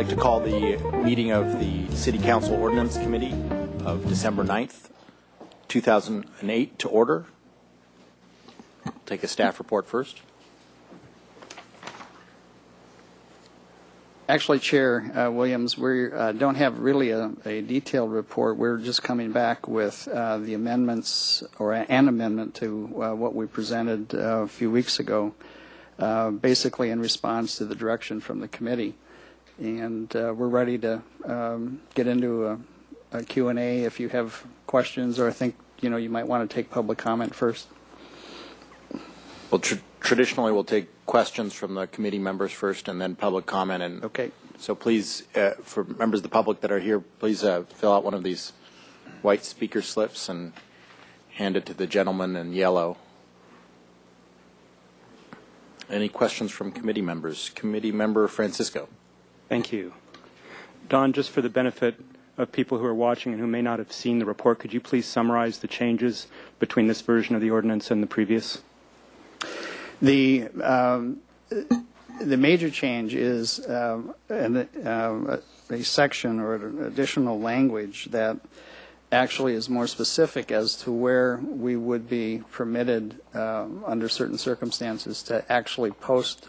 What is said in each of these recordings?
like to call the meeting of the City Council Ordinance Committee of December 9th, 2008 to order. Take a staff report first. Actually, Chair uh, Williams, we uh, don't have really a, a detailed report. We're just coming back with uh, the amendments or an amendment to uh, what we presented uh, a few weeks ago, uh, basically in response to the direction from the committee. And uh, we're ready to um, get into a, a Q&A if you have questions, or I think you know you might want to take public comment first. Well, tr- traditionally, we'll take questions from the committee members first and then public comment. And Okay. so please, uh, for members of the public that are here, please uh, fill out one of these white speaker slips and hand it to the gentleman in yellow. Any questions from committee members? Committee member Francisco. Thank you. Don, just for the benefit of people who are watching and who may not have seen the report, could you please summarize the changes between this version of the ordinance and the previous? The um, the major change is um, an, uh, a section or an additional language that actually is more specific as to where we would be permitted um, under certain circumstances to actually post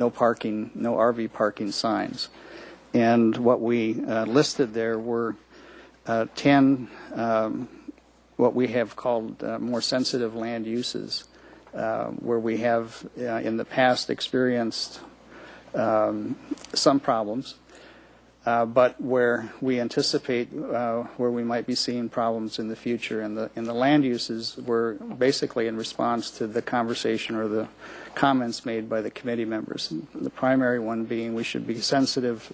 no parking, no RV parking signs. And what we uh, listed there were uh, 10 um, what we have called uh, more sensitive land uses uh, where we have uh, in the past experienced um, some problems, uh, but where we anticipate uh, where we might be seeing problems in the future. And the, the land uses were basically in response to the conversation or the comments made by the committee members. The primary one being we should be sensitive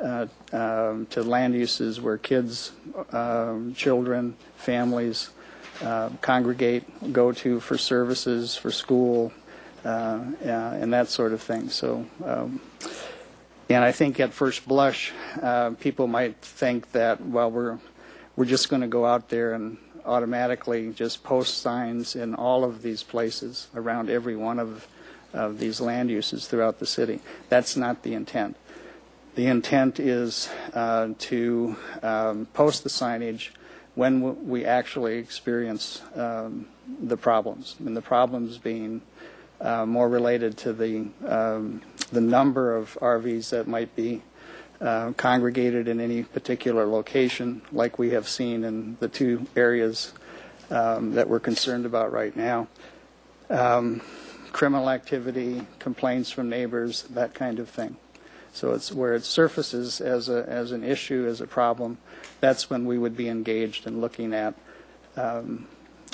uh, um, to land uses where kids, um, children, families, uh, congregate, go to for services, for school, uh, uh, and that sort of thing. So, um, and I think at first blush, uh, people might think that well, we're we're just going to go out there and automatically just post signs in all of these places around every one of of these land uses throughout the city. That's not the intent. The intent is uh, to um, post the signage when we actually experience um, the problems, and the problems being uh, more related to the um, the number of RVs that might be uh, congregated in any particular location, like we have seen in the two areas um, that we're concerned about right now. Um, criminal activity, complaints from neighbors, that kind of thing. So it's where it surfaces as a as an issue, as a problem. That's when we would be engaged in looking at um,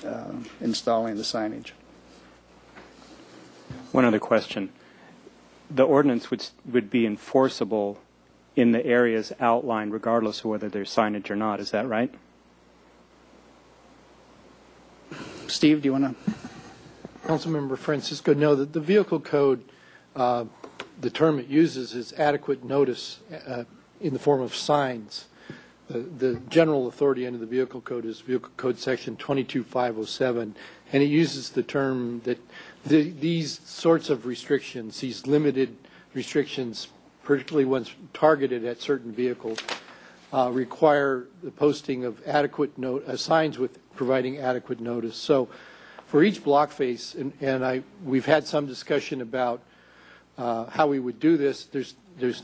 uh, installing the signage. One other question. The ordinance would, would be enforceable in the areas outlined regardless of whether there's signage or not. Is that right? Steve, do you want to? Councilmember Francisco, no, the, the vehicle code, uh, the term it uses is adequate notice uh, in the form of signs. The, the general authority under the vehicle code is Vehicle Code Section 22507, and it uses the term that the, these sorts of restrictions, these limited restrictions, particularly ones targeted at certain vehicles, uh, require the posting of adequate note, uh, signs with providing adequate notice. So for each block face, and, and I, we've had some discussion about uh, how we would do this. There's, there's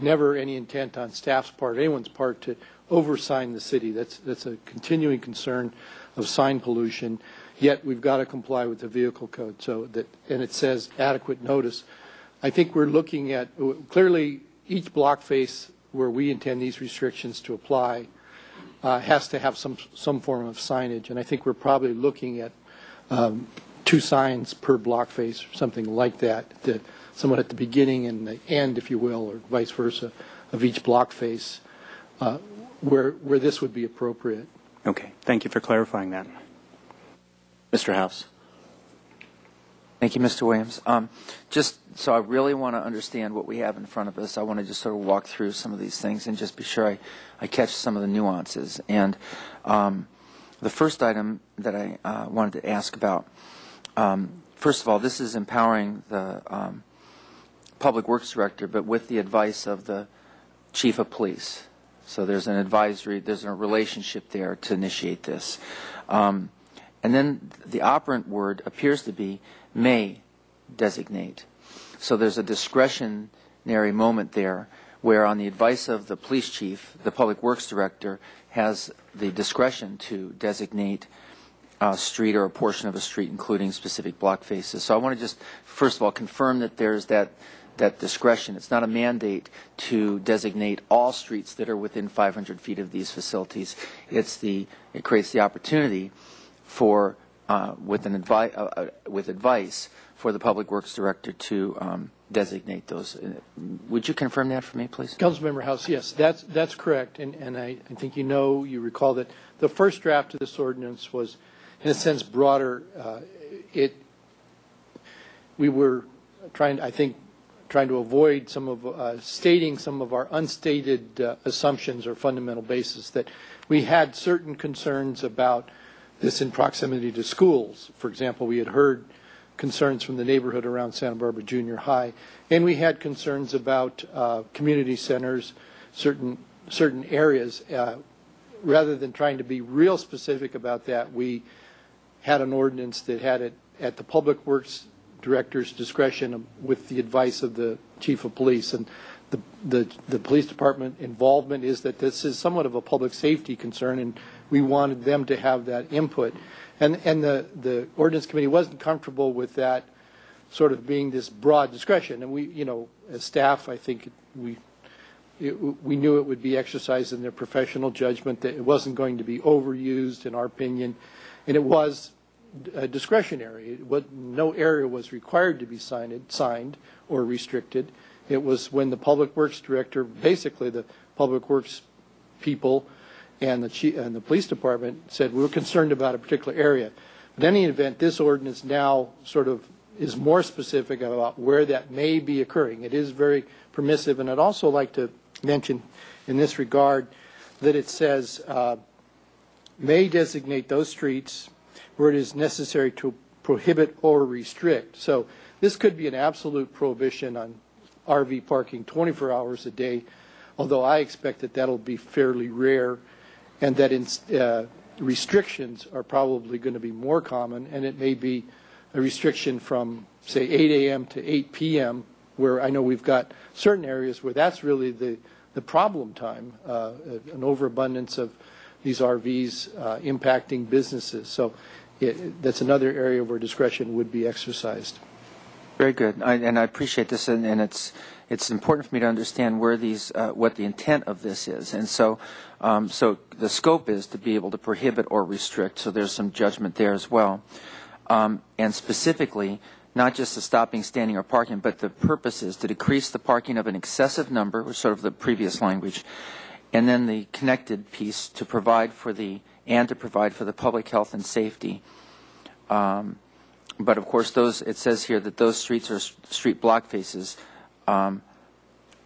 never any intent on staff's part, anyone's part, to oversign the city. That's, that's a continuing concern of sign pollution. Yet we've got to comply with the vehicle code. So that, and it says adequate notice. I think we're looking at clearly each block face where we intend these restrictions to apply uh, has to have some some form of signage, and I think we're probably looking at um, two signs per block face, or something like that, to, somewhat at the beginning and the end, if you will, or vice versa, of each block face, uh, where where this would be appropriate. Okay. Thank you for clarifying that. Mr. House. Thank you, Mr. Williams. Um, just so I really want to understand what we have in front of us, I want to just sort of walk through some of these things and just be sure I, I catch some of the nuances. And um, the first item that I uh, wanted to ask about, um, first of all, this is empowering the um, public works director, but with the advice of the chief of police. So there's an advisory, there's a relationship there to initiate this. Um, and then the operant word appears to be may designate. So there's a discretionary moment there where, on the advice of the police chief, the public works director has the discretion to designate a street or a portion of a street, including specific block faces. So I want to just, first of all, confirm that there's that that discretion. It's not a mandate to designate all streets that are within 500 feet of these facilities. It's the it creates the opportunity for uh, with an advi- uh, uh, with advice for the public works director to um, designate those. Uh, Would you confirm that for me, please? Councilmember House, yes, that's, that's correct. And, and I, I think you know, you recall that the first draft of this ordinance was, in a sense, broader. Uh, It, we were trying, I think, trying to avoid some of, uh, stating some of our unstated uh, assumptions or fundamental basis, that we had certain concerns about this in proximity to schools. For example, we had heard concerns from the neighborhood around Santa Barbara Junior High, and we had concerns about uh, community centers, certain, certain areas. Uh, Rather than trying to be real specific about that, we had an ordinance that had it at the Public Works Director's discretion with the advice of the Chief of Police. And the, the, the Police Department involvement is that this is somewhat of a public safety concern, and we wanted them to have that input. And, and the, the ordinance committee wasn't comfortable with that sort of being this broad discretion. And we, you know, as staff, I think we, it, we knew it would be exercised in their professional judgment, that it wasn't going to be overused, in our opinion. And it was uh, discretionary. Was, no area was required to be signed, signed or restricted. It was when the Public Works Director, basically the Public Works people and the, chief, and the Police Department said, we were concerned about a particular area. But in any event, this ordinance now sort of is more specific about where that may be occurring. It is very permissive, and I'd also like to mention in this regard that it says uh, may designate those streets where it is necessary to prohibit or restrict. So this could be an absolute prohibition on RV parking 24 hours a day, although I expect that that'll be fairly rare, and that in, uh, restrictions are probably going to be more common, and it may be a restriction from, say, 8 a.m. to 8 p.m., where I know we've got certain areas where that's really the, the problem time, uh, an overabundance of these RVs uh, impacting businesses. So it, that's another area where discretion would be exercised. Very good, I, and I appreciate this, and, and, it's it's important for me to understand where these uh, what the intent of this is, and so um, so the scope is to be able to prohibit or restrict. So there's some judgment there as well, um, and specifically not just the stopping, standing, or parking, but the purpose is to decrease the parking of an excessive number, which sort of the previous language, and then the connected piece to provide for the and to provide for the public health and safety. Um, but of course, those it says here that those streets or street block faces um,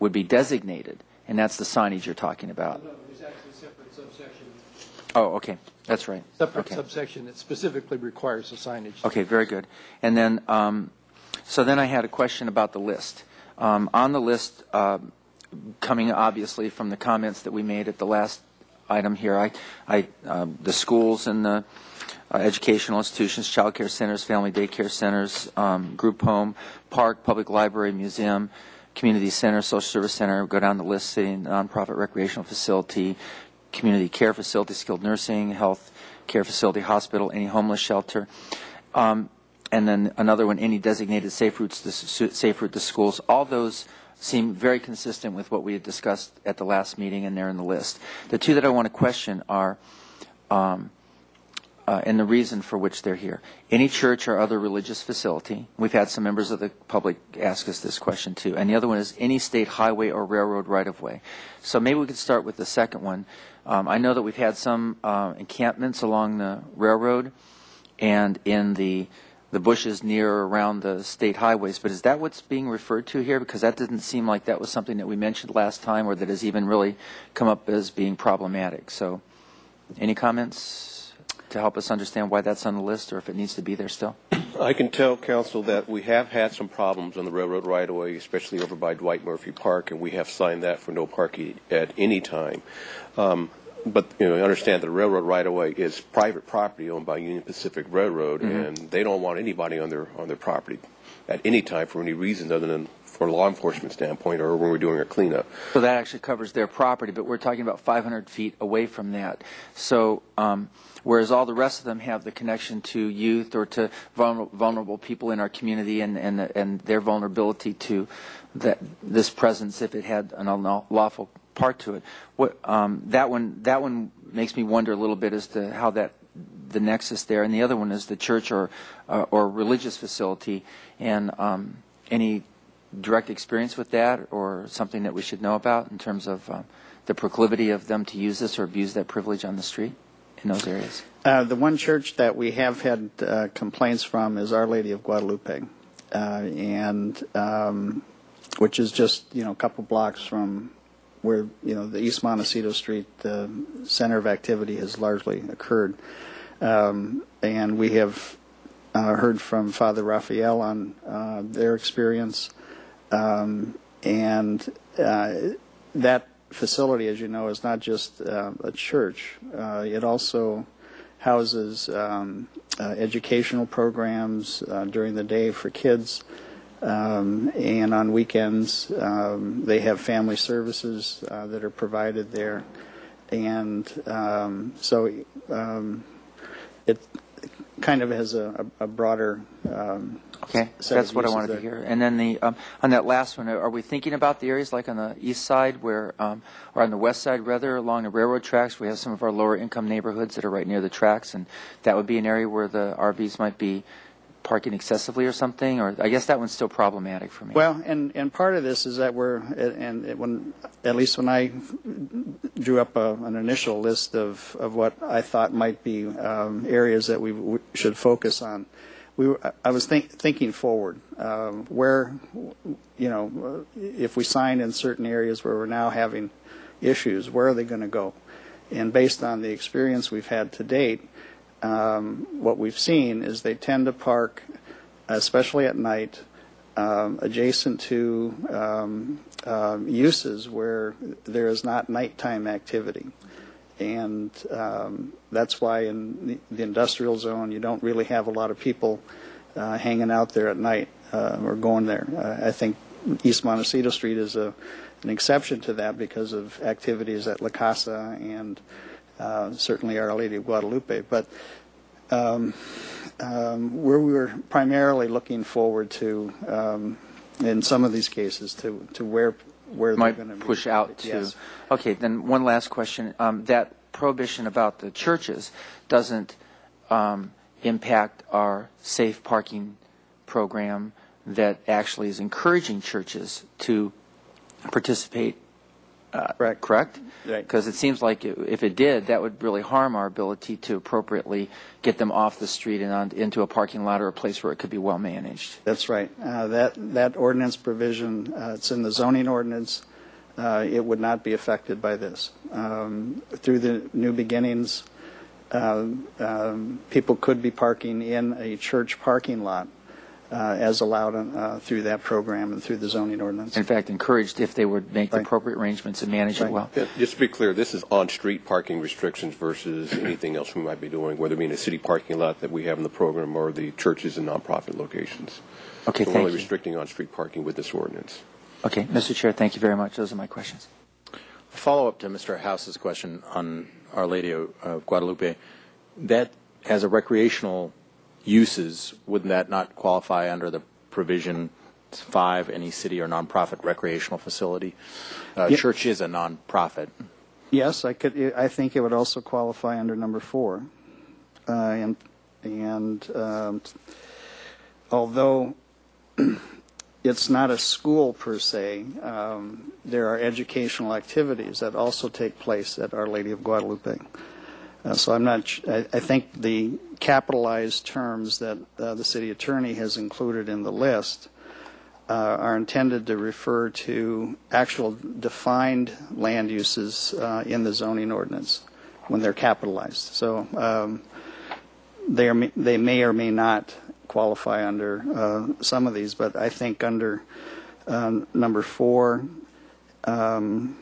would be designated, and that's the signage you're talking about. No, there's actually a separate subsection, Oh, okay, that's right. separate okay. subsection that specifically requires the signage. Okay, very good. And then, um, so then I had a question about the list. Um, on the list, uh, coming obviously from the comments that we made at the last item here, I, I, um, the schools and the uh, educational institutions, child care centers, family daycare centers, um, group home, park, public library, museum, community center, social service center, go down the list, city nonprofit recreational facility, community care facility, skilled nursing, health care facility, hospital, any homeless shelter. Um, and then another one, any designated safe routes to, safe route to schools. All those seem very consistent with what we had discussed at the last meeting, and they're in the list. The two that I want to question are, um, uh, and the reason for which they're here. Any church or other religious facility. We've had some members of the public ask us this question too. And the other one is any state highway or railroad right of way. So maybe we could start with the second one. Um, I know that we've had some uh, encampments along the railroad and in the the bushes near or around the state highways, but is that what's being referred to here? Because that didn't seem like that was something that we mentioned last time or that has even really come up as being problematic. So, any comments? To help us understand why that's on the list or if it needs to be there still? I can tell council that we have had some problems on the railroad right-of-way, especially over by Dwight Murphy Park, and we have signed that for no parking at any time. Um, But, you know, understand that the railroad right-of-way is private property owned by Union Pacific Railroad, and they don't want anybody on their, on their property at any time for any reason other than for a law enforcement standpoint or when we're doing a cleanup. So that actually covers their property, but we're talking about 500 feet away from that. So um, whereas all the rest of them have the connection to youth or to vulnerable people in our community and, and, and their vulnerability to that, this presence if it had an unlawful part to it. What, um, that, one, that one makes me wonder a little bit as to how that the nexus there, and the other one is the church or uh, or religious facility. And um, any direct experience with that, or something that we should know about in terms of um, the proclivity of them to use this or abuse that privilege on the street in those areas? Uh, the one church that we have had uh, complaints from is Our Lady of Guadalupe, uh, and um, which is just you know a couple blocks from where you know the East Montecito Street the center of activity has largely occurred, um, and we have uh, heard from Father Raphael on uh, their experience, um, and uh, that facility, as you know, is not just uh, a church. Uh, it also houses um, uh, educational programs uh, during the day for kids, um, and on weekends um, they have family services uh, that are provided there, and um, so um, it kind of has a, a a broader. Okay, set that's of what I uses wanted to there. hear. And then the um, on that last one, are we thinking about the areas like on the east side, where um, or on the west side rather, along the railroad tracks? We have some of our lower income neighborhoods that are right near the tracks, and that would be an area where the RVs might be parking excessively or something. Or I guess that one's still problematic for me. Well, and, and part of this is that we're, and it- when, at least when I drew up a, an initial list of, of what I thought might be um, areas that we w- should focus on, we were, I was think, thinking forward, um, where, you know, if we sign in certain areas where we're now having issues, where are they going to go? And based on the experience we've had to date, um, what we've seen is they tend to park, especially at night, um, adjacent to um, um, uses where there is not nighttime activity. And um, that's why in the, industrial zone, you don't really have a lot of people uh, hanging out there at night uh, or going there. Uh, I think East Montecito Street is a, an exception to that because of activities at La Casa and uh, certainly Our Lady of Guadalupe. But um, um, where we were primarily looking forward to, um, in some of these cases, to, to where where they're going to might push out to. Yes. Okay, then one last question. Um, that prohibition about the churches doesn't um, impact our safe parking program that actually is encouraging churches to participate. Uh, Correct. Correct. Right. Because it seems like it, if it did, that would really harm our ability to appropriately get them off the street and on, into a parking lot or a place where it could be well managed. That's right. Uh, That, that ordinance provision, uh, it's in the zoning ordinance. Uh, It would not be affected by this. Um, Through the New Beginnings, uh, um, people could be parking in a church parking lot uh, as allowed uh, through that program and through the zoning ordinance. In fact, encouraged if they would make the Right. appropriate arrangements and manage it Right. well. Yeah, Just to be clear, this is on-street parking restrictions versus anything else we might be doing, whether it be in a city parking lot that we have in the program or the churches and nonprofit locations. Okay, So we're thank only you. restricting on-street parking with this ordinance. Okay, Mr. Chair, thank you very much. Those are my questions. Follow up to Mr. House's question on Our Lady of Guadalupe. That, as a recreational uses, wouldn't that not qualify under the provision five, any city or nonprofit recreational facility? Uh, Yeah. Church is a nonprofit. Yes, I could, I think it would also qualify under number four. Uh, And, and um, although it's not a school per se, um, there are educational activities that also take place at Our Lady of Guadalupe. Uh, So I'm not, I I think the capitalized terms that uh, the city attorney has included in the list uh, are intended to refer to actual defined land uses uh, in the zoning ordinance when they're capitalized. So um, they are, they may or may not qualify under uh, some of these, but I think under um, number four um,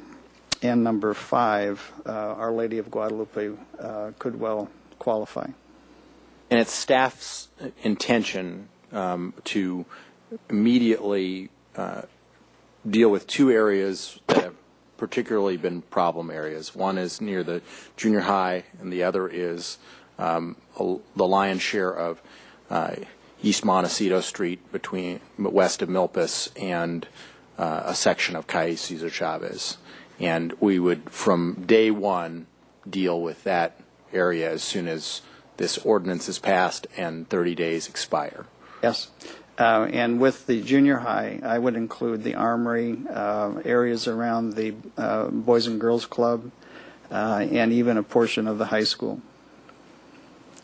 and number five, uh, Our Lady of Guadalupe uh, could well qualify. And it's staff's intention um, to immediately uh, deal with two areas that have particularly been problem areas. One is near the junior high, and the other is um, a- the lion's share of uh, East Montecito Street between west of Milpas and uh, a section of Calle Cesar Chavez. And we would, from day one, deal with that area as soon as this ordinance is passed and 30 days expire. Yes. Uh, And with the junior high, I would include the armory, uh, areas around the uh, Boys and Girls Club, uh, and even a portion of the high school,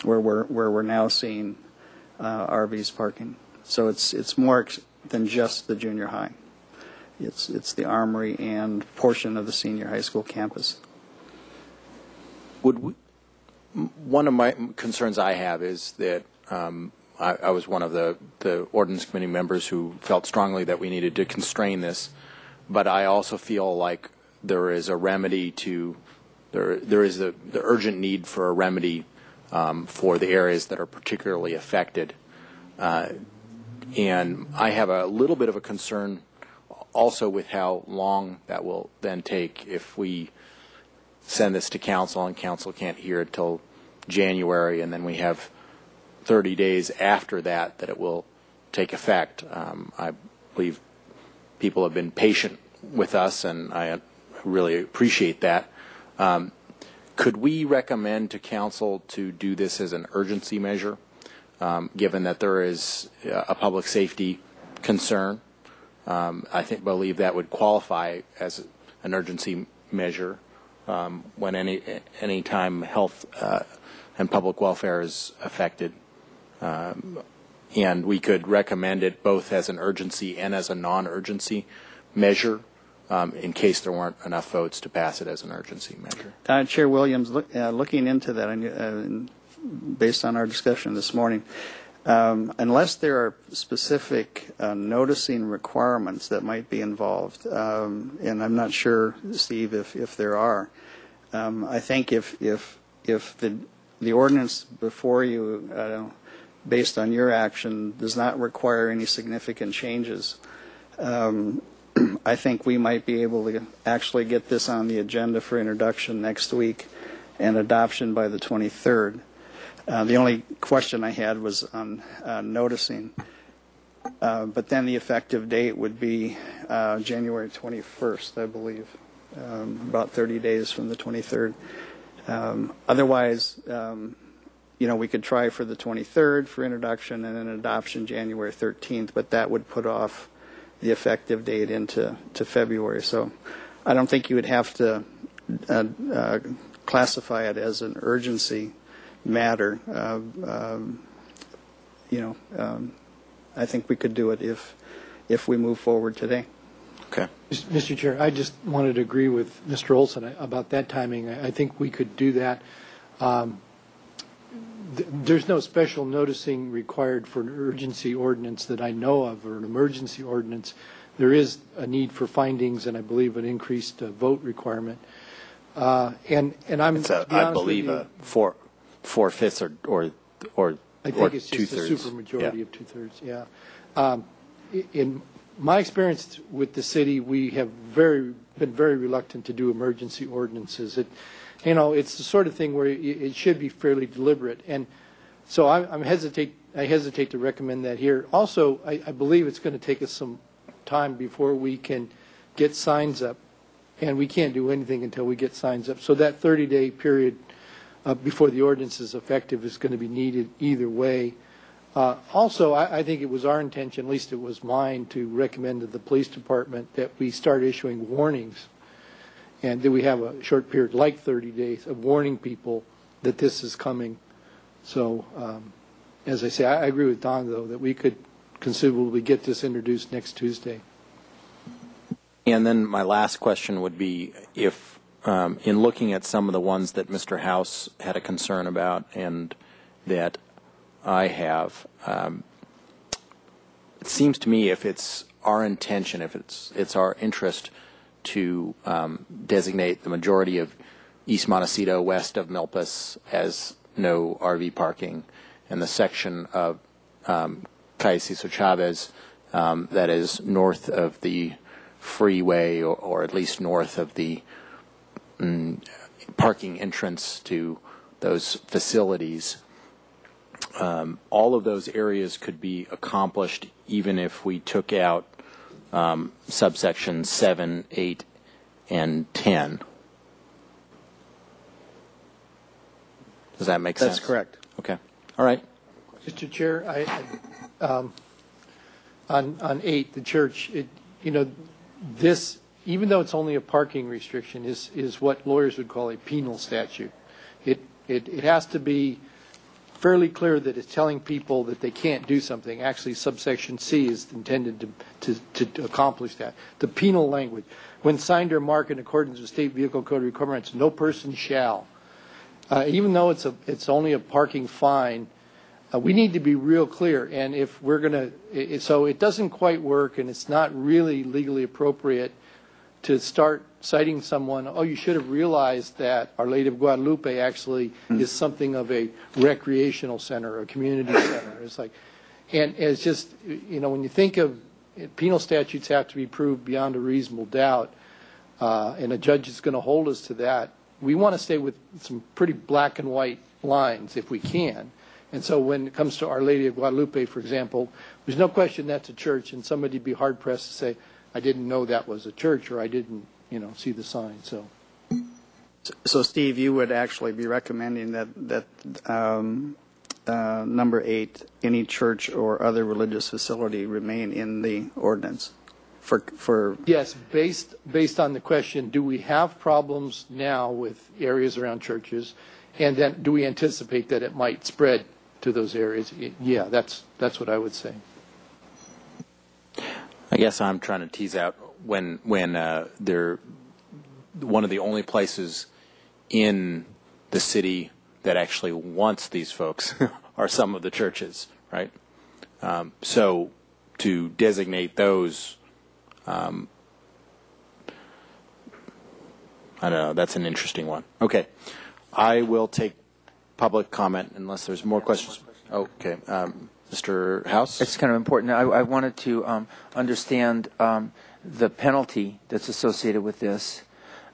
where we're, where we're now seeing uh, RVs parking. So it's, it's more than just the junior high. It's, it's the armory and portion of the senior high school campus. Would we, one of my concerns I have is that um, I, I was one of the, the ordinance committee members who felt strongly that we needed to constrain this, but I also feel like there is a remedy to there there is a, the urgent need for a remedy um, for the areas that are particularly affected, uh, and I have a little bit of a concern also with how long that will then take if we send this to council and council can't hear it till January, and then we have 30 days after that that it will take effect. Um, I believe people have been patient with us, and I really appreciate that. Um, could we recommend to council to do this as an urgency measure, um, given that there is a public safety concern? Um, I think believe that would qualify as an urgency measure um, when any any time health uh, and public welfare is affected, um, and we could recommend it both as an urgency and as a non-urgency measure um, in case there weren't enough votes to pass it as an urgency measure. Uh, Chair Williams, look, uh, looking into that, and, uh, based on our discussion this morning, um, unless there are specific uh, noticing requirements that might be involved, um, and I'm not sure, Steve, if, if there are, um, I think if, if, if the, the ordinance before you, uh, based on your action, does not require any significant changes, um, I think we might be able to actually get this on the agenda for introduction next week and adoption by the 23rd. Uh, The only question I had was on uh, noticing, Uh, but then the effective date would be uh, January 21st, I believe, um, about 30 days from the 23rd. Um, Otherwise, um, you know, we could try for the 23rd for introduction and then adoption January 13th, but that would put off the effective date into to February. So I don't think you would have to uh, uh, classify it as an urgency matter. Uh, um, You know, um, I think we could do it if, if we move forward today. Okay. Mr. Chair, I just wanted to agree with Mr. Olson about that timing. I I think we could do that. Um, th- There's no special noticing required for an urgency ordinance that I know of, or an emergency ordinance. There is a need for findings, and I believe an increased uh, vote requirement. Uh, And, and I'm, It's to a, be I honest with believe you, a four four fifths or or or I think it's just a two-thirds. supermajority Yeah. of two-thirds, yeah. Um, In my experience with the city, we have very, been very reluctant to do emergency ordinances. It, you know, it's the sort of thing where it should be fairly deliberate. And so I'm I'm hesitate, I hesitate to recommend that here. Also, I, I believe it's going to take us some time before we can get signs up, and we can't do anything until we get signs up. So that 30-day period uh, before the ordinance is effective is going to be needed either way. Uh, Also, I, I think it was our intention, at least it was mine, to recommend to the police department that we start issuing warnings, and that we have a short period, like 30 days, of warning people that this is coming. So, um, as I say, I I agree with Don, though, that we could conceivably get this introduced next Tuesday. And then my last question would be if, um, in looking at some of the ones that Mr. House had a concern about and that I have, um, it seems to me if it's our intention, if it's it's our interest to um, designate the majority of East Montecito west of Milpas as no RV parking, and the section of um, Calle Cesar Chavez um, that is north of the freeway, or, or at least north of the mm, parking entrance to those facilities um, all of those areas could be accomplished even if we took out um, subsections 7, 8, and 10. Does that make sense? That's correct. Okay. All right. Mr. Chair, I, I, um, on, on eight, the church, it, you know, this, even though it's only a parking restriction, is, is what lawyers would call a penal statute. It, it, it has to be fairly clear that it's telling people that they can't do something. Actually, subsection C is intended to, to, to accomplish that. The penal language, when signed or marked in accordance with state vehicle code requirements, no person shall. Uh, even though it's a, it's only a parking fine, uh, we need to be real clear. And if we're going to, so it doesn't quite work, and it's not really legally appropriate to start citing someone, oh, you should have realized that Our Lady of Guadalupe actually is something of a recreational center, a community center. It's like, and it's just, you know, when you think of penal statutes have to be proved beyond a reasonable doubt, uh, and a judge is going to hold us to that. We want to stay with some pretty black and white lines if we can. And so when it comes to Our Lady of Guadalupe, for example, there's no question that's a church, and somebody'd be hard pressed to say, I didn't know that was a church, or I didn't, you know, see the sign. So So Steve, you would actually be recommending that, that um, uh, number eight, any church or other religious facility remain in the ordinance for, for, yes, based based on the question, do we have problems now with areas around churches, and then do we anticipate that it might spread to those areas? Yeah, that's that's what I would say. I guess I'm trying to tease out when when uh, they're one of the only places in the city that actually wants these folks are some of the churches, right? Um, so to designate those, um, I don't know. That's an interesting one. Okay, I will take public comment unless there's more questions. Okay, um, Mr. House. It's kind of important. I, I wanted to um, understand um, the penalty that's associated with this.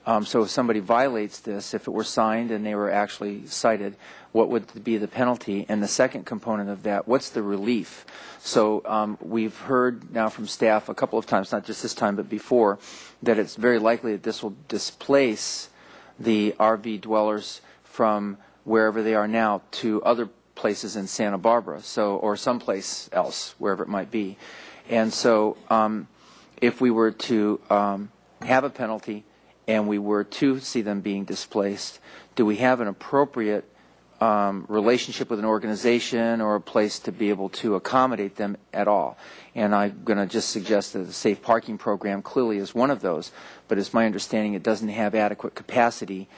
Um, so if somebody violates this, if it were signed and they were actually cited, what would be the penalty? And the second component of that, what's the relief? So um, we've heard now from staff a couple of times, not just this time but before, that it's very likely that this will displace the RV dwellers from wherever they are now to other places in Santa Barbara, so or someplace else, wherever it might be. And so, um, if we were to um, have a penalty and we were to see them being displaced, do we have an appropriate um, relationship with an organization or a place to be able to accommodate them at all? And I'm going to just suggest that the safe parking program clearly is one of those, but it's my understanding it doesn't have adequate capacity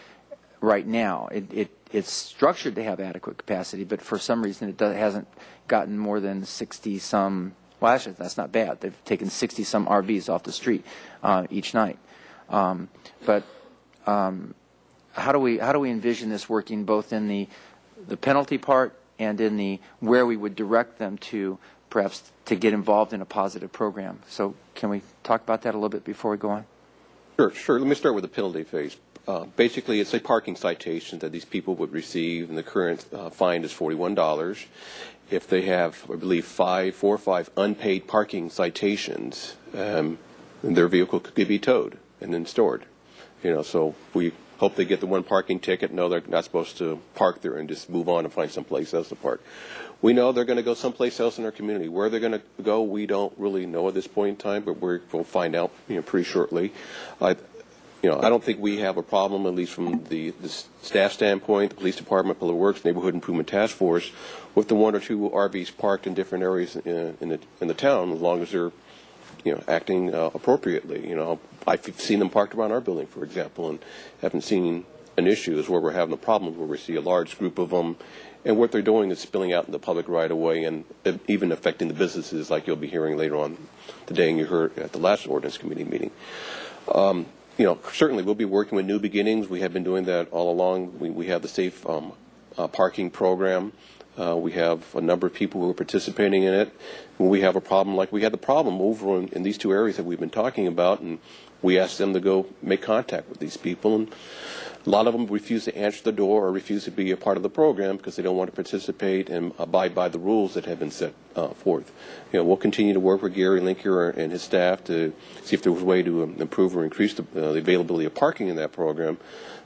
right now. It, it it's structured to have adequate capacity, but for some reason it does, hasn't gotten more than 60 some. Well, actually, that's not bad. They've taken 60 some RVs off the street uh, each night. Um, but um, how do we how do we envision this working both in the the penalty part and in the where we would direct them to perhaps to get involved in a positive program? So can we talk about that a little bit before we go on? Sure, sure. Let me start with the penalty phase. Uh, basically, it's a parking citation that these people would receive, and the current uh, fine is $41. If they have, I believe, five, four or five unpaid parking citations, um, their vehicle could be towed and then stored. You know, so we hope they get the one parking ticket. No, they're not supposed to park there and just move on and find someplace else to park. We know they're going to go someplace else in our community. Where they're going to go, we don't really know at this point in time, but we're, we'll find out you know, pretty shortly. I, you know, I don't think we have a problem, at least from the, the staff standpoint, the police department, public works, neighborhood improvement task force, with the one or two RVs parked in different areas in, in the in the town, as long as they're, you know, acting uh, appropriately. You know, I've seen them parked around our building, for example, and haven't seen an issue. Is where we're having the problem, where we see a large group of them, And what they're doing is spilling out in the public right of way and even affecting the businesses, like you'll be hearing later on today, and you heard at the last ordinance committee meeting. Um, you know, certainly we'll be working with New Beginnings. We have been doing that all along. We, we have the safe um, uh, parking program. Uh, we have a number of people who are participating in it. When we have a problem, like we had the problem over in, in these two areas that we've been talking about, and we asked them to go make contact with these people, and a lot of them refuse to answer the door or refuse to be a part of the program because they don't want to participate and abide by the rules that have been set uh, forth. You know, we'll continue to work with Gary Linker and his staff to see if there was a way to um, improve or increase the, uh, the availability of parking in that program.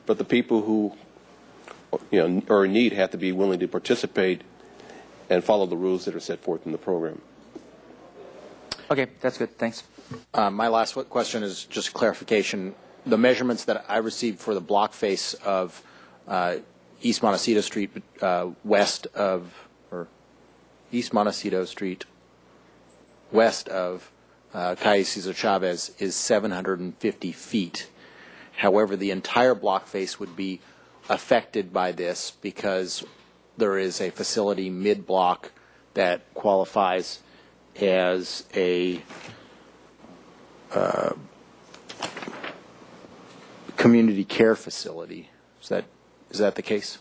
But the people who you know, are in need have to be willing to participate and follow the rules that are set forth in the program. Okay, that's good. Thanks. Uh, My last question is just clarification. The measurements that I received for the block face of uh, East Montecito Street, uh, west of, or East Montecito Street, west of uh, Calle Cesar Chavez is 750 feet. However, the entire block face would be affected by this because there is a facility mid-block that qualifies as a uh, community care facility. Is that, is that the case?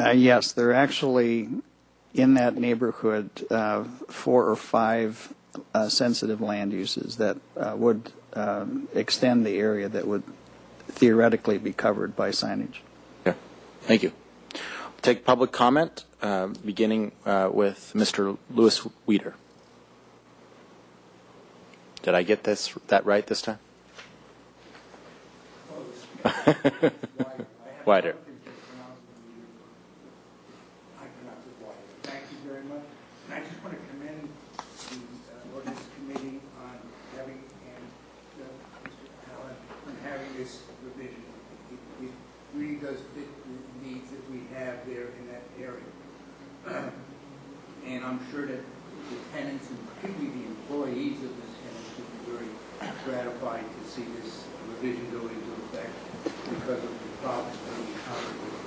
Uh, Yes, there are actually, in that neighborhood, uh, four or five uh, sensitive land uses that uh, would um, extend the area that would theoretically be covered by signage. Yeah. Thank you. I'll Take public comment, uh, beginning uh, with Mr. Louis Weeder. Did I get this, that right this time? Wider. I pronounce it White. Thank you very much. And I just want to commend the uh, ordinance committee on having, and uh, Mr. Allen, on having this revision. It- It really does fit the needs that we have there in that area. And I'm sure that the tenants, and particularly the employees of this tenant, should be very gratified to see this revision go into effect because of the problems that we encounter with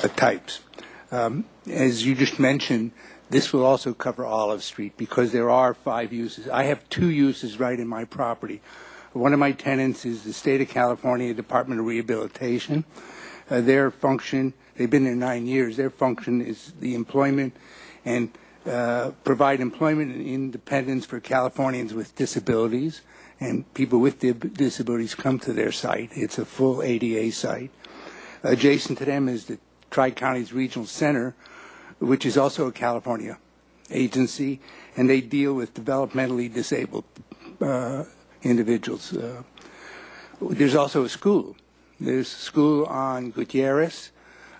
the types. Um, As you just mentioned, this will also cover Olive Street because there are five uses. I have two uses right in my property. One of my tenants is the State of California Department of Rehabilitation. Uh, Their function, they've been there nine years, their function is the employment and uh, provide employment and independence for Californians with disabilities. And people with disabilities come to their site. It's a full ADA site. Adjacent to them is the Tri-Counties Regional Center, which is also a California agency, and they deal with developmentally disabled uh, individuals. Uh, there's also a school. There's a school on Gutierrez,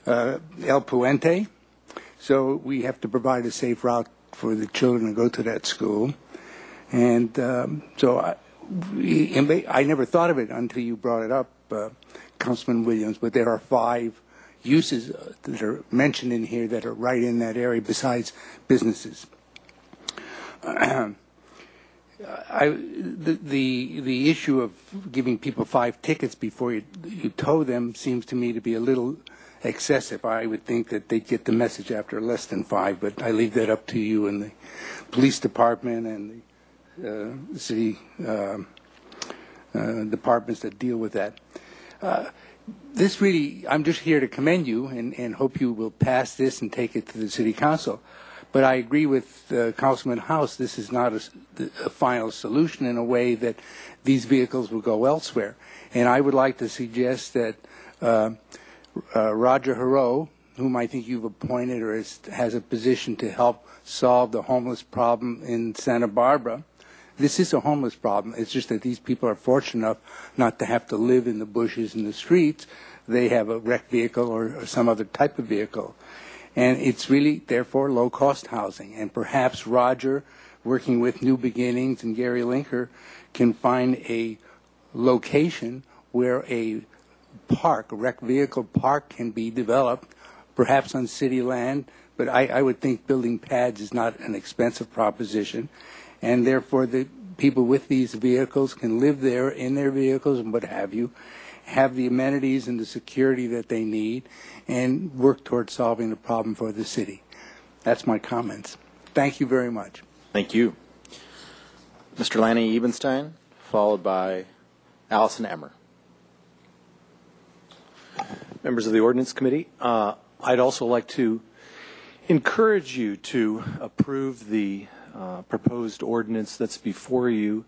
uh, El Puente, so we have to provide a safe route for the children to go to that school. And um, so I, I never thought of it until you brought it up, uh, Councilman Williams, but there are five uses uh, that are mentioned in here that are right in that area besides businesses. I, the, the the issue of giving people five tickets before you, you tow them seems to me to be a little excessive. I would think that they'd get the message after less than five, but I leave that up to you and the police department and the city um uh, departments that deal with that. Uh, this really, I'm just here to commend you and, and hope you will pass this and take it to the city council. But I agree with uh, Councilman House, this is not a final solution in a way that these vehicles will go elsewhere. And I would like to suggest that uh, uh, Roger Haro, whom I think you've appointed or is, has a position to help solve the homeless problem in Santa Barbara, this is a homeless problem. It's just that these people are fortunate enough not to have to live in the bushes and the streets. They have a wrecked vehicle or, or some other type of vehicle. And it's really, therefore, low cost housing. And perhaps Roger, working with New Beginnings and Gary Linker, can find a location where a park, a wrecked vehicle park, can be developed, perhaps on city land. But I, I would think building pads is not an expensive proposition. And therefore, the people with these vehicles can live there in their vehicles and what have you. have the amenities and the security that they need, and work towards solving the problem for the city. That's my comments. Thank you very much. Thank you. Mr. Lanny Ebenstein, followed by Allison Emmer. Members of the Ordinance Committee, uh, I'd also like to encourage you to approve the uh, proposed ordinance that's before you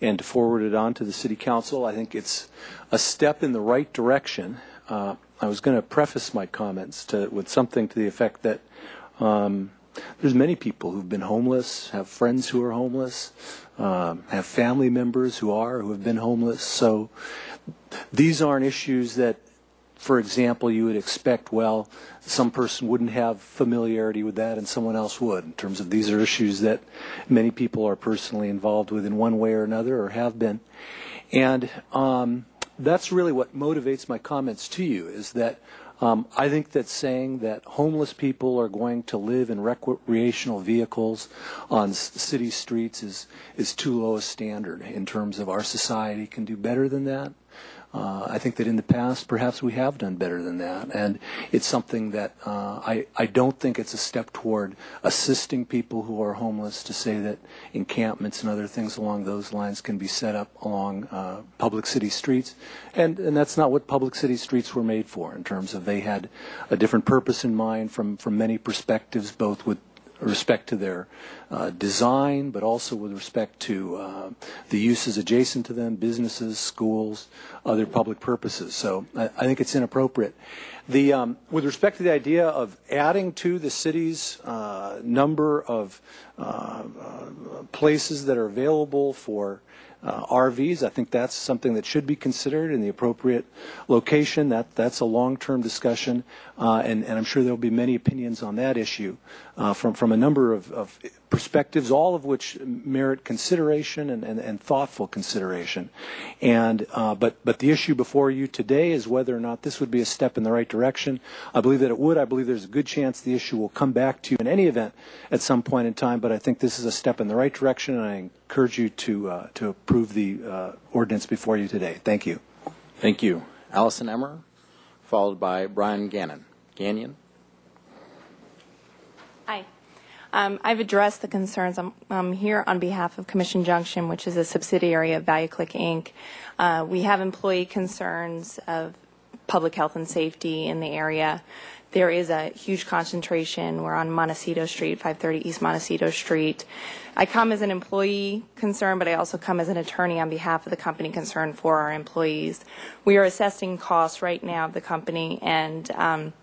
and to forward it on to the City Council. I think it's a step in the right direction. Uh, I was going to preface my comments to, with something to the effect that um, there's many people who've been homeless, have friends who are homeless, um, have family members who are, who have been homeless. So these aren't issues that for example, you would expect, well, some person wouldn't have familiarity with that and someone else would, in terms of these are issues that many people are personally involved with in one way or another or have been. And um, that's really what motivates my comments to you is that um, I think that saying that homeless people are going to live in recreational vehicles on city streets is, is too low a standard in terms of our society can do better than that. Uh, I think that in the past, perhaps we have done better than that, and it's something that uh, I I don't think it's a step toward assisting people who are homeless to say that encampments and other things along those lines can be set up along uh, public city streets, and and that's not what public city streets were made for. In terms of they had a different purpose in mind from from many perspectives, both with respect to their uh, design, but also with respect to uh, the uses adjacent to them, businesses, schools, other public purposes. So I, I think it's inappropriate. The, um, with respect to the idea of adding to the city's uh, number of uh, uh, places that are available for uh, RVs. I think that's something that should be considered in the appropriate location. That that's a long-term discussion, uh, and, and I'm sure there will be many opinions on that issue uh, from from a number of, of perspectives, all of which merit consideration and, and, and thoughtful consideration. And uh, but but the issue before you today is whether or not this would be a step in the right direction. I believe that it would. I believe there's a good chance the issue will come back to you in any event at some point in time. But I think this is a step in the right direction, and I encourage you to uh, to approve the uh, ordinance before you today. Thank you. Thank you. Allison Emmer, followed by Brian Gannon. Gannon? Um, I've addressed the concerns. I'm, I'm here on behalf of Commission Junction, which is a subsidiary of ValueClick Inc. Uh, we have employee concerns of public health and safety in the area. There is a huge concentration. We're on Montecito Street, 530 East Montecito Street. I come as an employee concern, but I also come as an attorney on behalf of the company concerned for our employees. We are assessing costs right now of the company, and um,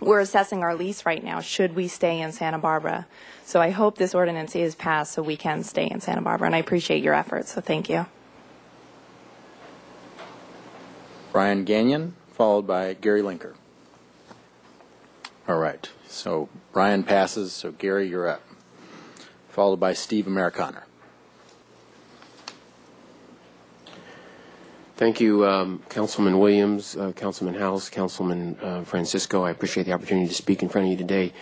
we're assessing our lease right now. Should we stay in Santa Barbara? So I hope this ordinance is passed so we can stay in Santa Barbara, and I appreciate your efforts. So thank you. Brian Gagnon, followed by Gary Linker. All right. So Brian passes. So Gary, you're up. Followed by Steve Amerikaner. Thank you, um, Councilman Williams, uh, Councilman House, Councilman uh, Francisco. I appreciate the opportunity to speak in front of you today.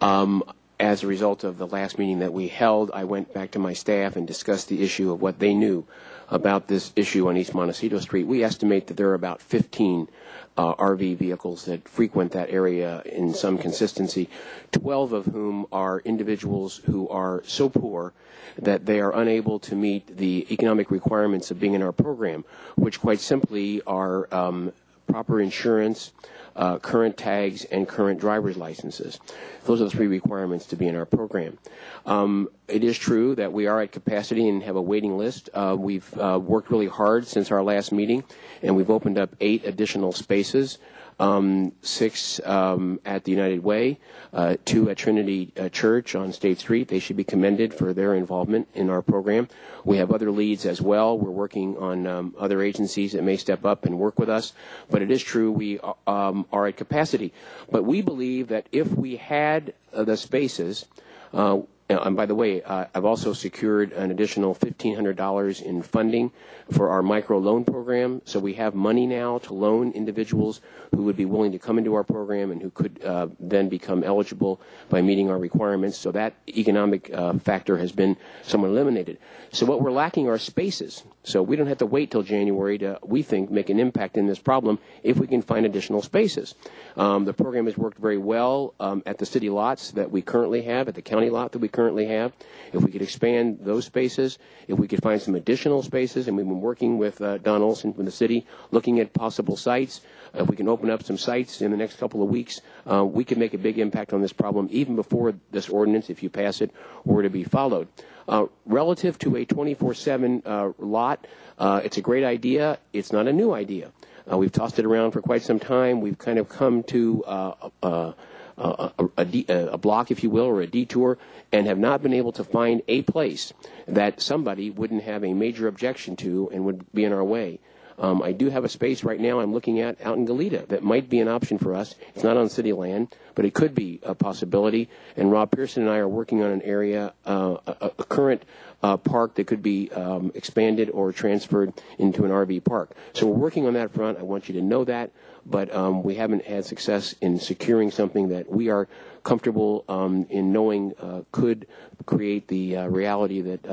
Um, as a result of the last meeting that we held, I went back to my staff and discussed the issue of what they knew about this issue on East Montecito Street. We estimate that there are about 15 uh, RV vehicles that frequent that area in some consistency, 12 of whom are individuals who are so poor that they are unable to meet the economic requirements of being in our program, which quite simply are um, proper insurance, uh, current tags, and current driver's licenses. Those are the three requirements to be in our program. Um, it is true that we are at capacity and have a waiting list. Uh, we've uh, worked really hard since our last meeting, and we've opened up eight additional spaces um, six um, at the United Way, uh, two at Trinity uh, Church on State Street. They should be commended for their involvement in our program. We have other leads as well. We're working on um, other agencies that may step up and work with us. But it is true we um, are at capacity. But we believe that if we had uh, the spaces, uh, and by the way, uh, I've also secured an additional $1,500 in funding for our micro loan program. So we have money now to loan individuals who would be willing to come into our program and who could uh, then become eligible by meeting our requirements. So that economic uh, factor has been somewhat eliminated. So what we're lacking are spaces. So we don't have to wait till January to, we think, make an impact in this problem if we can find additional spaces. Um, the program has worked very well um, at the city lots that we currently have, at the county lot that we currently have. If we could expand those spaces, if we could find some additional spaces, and we've been working with uh, Don Olson from the city, looking at possible sites. If we can open up some sites in the next couple of weeks, uh, we can make a big impact on this problem even before this ordinance, if you pass it, were to be followed. Uh, relative to a 24/7 uh, lot, uh, it's a great idea. It's not a new idea. Uh, we've tossed it around for quite some time. We've kind of come to uh, uh, a, a, a block, if you will, or a detour, and have not been able to find a place that somebody wouldn't have a major objection to and would be in our way. Um, I do have a space right now I'm looking at out in Goleta that might be an option for us. It's not on city land, but it could be a possibility. And Rob Pearson and I are working on an area, uh, a, a current uh, park that could be um, expanded or transferred into an RV park. So we're working on that front. I want you to know that, but um, we haven't had success in securing something that we are comfortable um, in knowing uh, could create the uh, reality that.